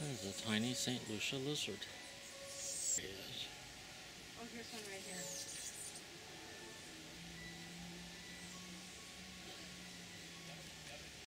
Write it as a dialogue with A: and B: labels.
A: There's a tiny St. Lucia lizard. There he is.
B: Oh, here's one right here.